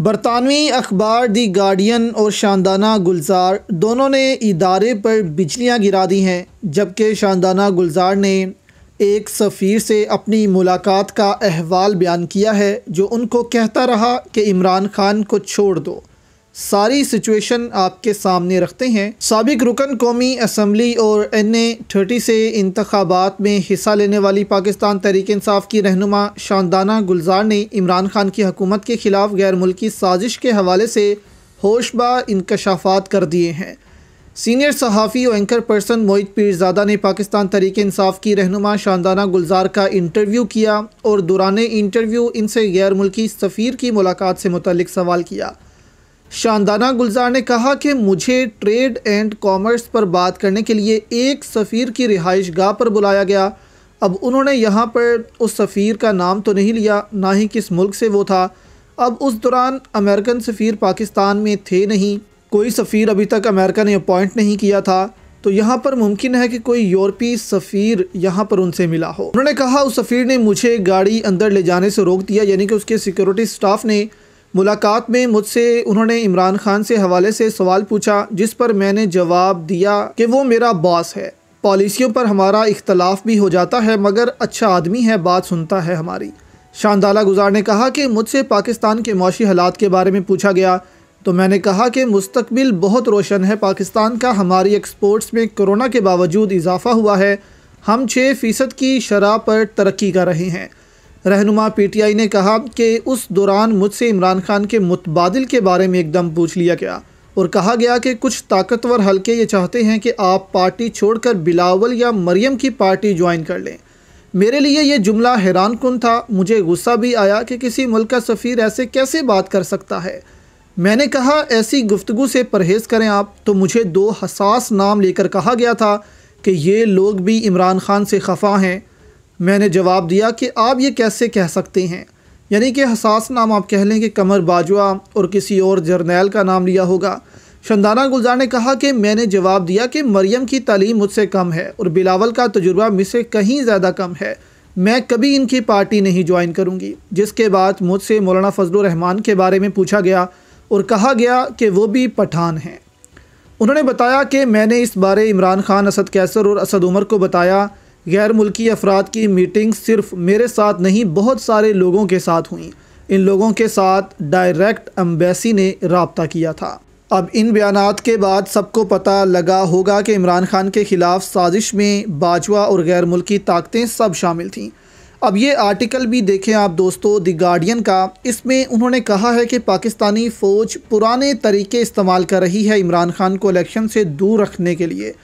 बरतानवी अखबार दी गार्डियन और शानदाना गुलजार दोनों ने इदारे पर बिजलियाँ गिरा दी हैं, जबकि शानदाना गुलजार ने एक सफ़ीर से अपनी मुलाकात का अहवाल बयान किया है, जो उनको कहता रहा कि इमरान खान को छोड़ दो। सारी सिचुएशन आपके सामने रखते हैं। सबक रुकन कौमी असम्बली और एन ए थर्टी से इंतबात में हिस्सा लेने वाली पाकिस्तान तहरीक इंसाफ की रहनुमा शानदाना गुलजार ने इमरान खान की हकूमत के ख़िलाफ़ गैर मुल्की साजिश के हवाले से होशबा इंकशाफात कर दिए हैं। सीनियर सहाफ़ी और एंकर पर्सन मोहित पीरजादा ने पाकिस्तान तरीके इंसाफ की रहनुमा शानदाना गुलजार का इंटरव्यू किया और दौरान इंटरव्यू इनसे गैर मुल्की सफ़ीर की मुलाकात से मुतलिक सवाल किया। शानदाना गुलजार ने कहा कि मुझे ट्रेड एंड कॉमर्स पर बात करने के लिए एक सफ़ीर की रिहाइश गाह पर बुलाया गया। अब उन्होंने यहाँ पर उस सफ़ीर का नाम तो नहीं लिया, ना ही किस मुल्क से वो था। अब उस दौरान अमेरिकन सफ़ीर पाकिस्तान में थे नहीं। कोई सफ़ीर अभी तक अमेरिका ने अपॉइंट नहीं किया था। तो यहाँ पर मुमकिन है कि कोई यूरोपीय सफ़ीर यहाँ पर उनसे मिला हो। उन्होंने कहा, उस सफ़ीर ने मुझे गाड़ी अंदर ले जाने से रोक दिया, यानी कि उसके सिक्योरिटी स्टाफ ने मुलाकात में मुझसे उन्होंने इमरान खान से हवाले से सवाल पूछा, जिस पर मैंने जवाब दिया कि वो मेरा बॉस है। पॉलिसियों पर हमारा इख्तलाफ भी हो जाता है, मगर अच्छा आदमी है, बात सुनता है हमारी। शानदाला गुजार ने कहा कि मुझसे पाकिस्तान के मौशी हालात के बारे में पूछा गया तो मैंने कहा कि मुस्तकबिल बहुत रोशन है, पाकिस्तान का हमारी एक्सपोर्ट्स में कोरोना के बावजूद इजाफ़ा हुआ है। हम छः फ़ीसद की शराह पर तरक्की कर रहे हैं। रहनुमा पीटीआई ने कहा कि उस दौरान मुझसे इमरान खान के मुतबादल के बारे में एकदम पूछ लिया गया और कहा गया कि कुछ ताकतवर हलके ये चाहते हैं कि आप पार्टी छोड़कर बिलावल या मरियम की पार्टी ज्वाइन कर लें। मेरे लिए ये जुमला हैरान कन था। मुझे गुस्सा भी आया कि किसी मुल्क का सफ़ीर ऐसे कैसे बात कर सकता है। मैंने कहा, ऐसी गुफ्तु से परहेज़ करें आप। तो मुझे दो हसास नाम लेकर कहा गया था कि ये लोग भी इमरान खान से खफा हैं। मैंने जवाब दिया कि आप ये कैसे कह सकते हैं? यानी कि हसास नाम आप कह लें कि कमर बाजवा और किसी और जर्नैल का नाम लिया होगा। शंदाना गुलजार ने कहा कि मैंने जवाब दिया कि मरियम की तालीम मुझसे कम है और बिलावल का तजुर्बा मुझसे कहीं ज़्यादा कम है। मैं कभी इनकी पार्टी नहीं ज्वाइन करूँगी। जिसके बाद मुझसे मौलाना फजल रहमान के बारे में पूछा गया और कहा गया कि वो भी पठान हैं। उन्होंने बताया कि मैंने इस बारे इमरान खान, असद कैसर और असद उमर को बताया गैर मुल्की अफराद की मीटिंग सिर्फ़ मेरे साथ नहीं, बहुत सारे लोगों के साथ हुई। इन लोगों के साथ डायरेक्ट एम्बेसी ने रबता किया था। अब इन बयान के बाद सबको पता लगा होगा कि इमरान खान के ख़िलाफ़ साजिश में बाजवा और गैर मुल्की ताकतें सब शामिल थीं। अब ये आर्टिकल भी देखें आप दोस्तों, द गार्डियन का। इसमें उन्होंने कहा है कि पाकिस्तानी फ़ौज पुराने तरीके इस्तेमाल कर रही है इमरान खान को इलेक्शन से दूर रखने के लिए।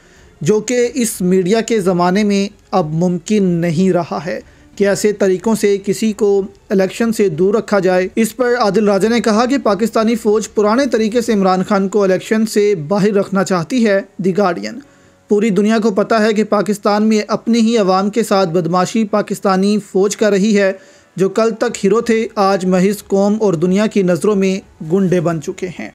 जो कि इस मीडिया के ज़माने में अब मुमकिन नहीं रहा है कि ऐसे तरीक़ों से किसी को इलेक्शन से दूर रखा जाए। इस पर आदिल राजा ने कहा कि पाकिस्तानी फ़ौज पुराने तरीके से इमरान खान को इलेक्शन से बाहर रखना चाहती है, दी गार्डियन। पूरी दुनिया को पता है कि पाकिस्तान में अपनी ही आवाम के साथ बदमाशी पाकिस्तानी फ़ौज कर रही है, जो कल तक हीरो थे, आज महिज कौम और दुनिया की नज़रों में गुंडे बन चुके हैं।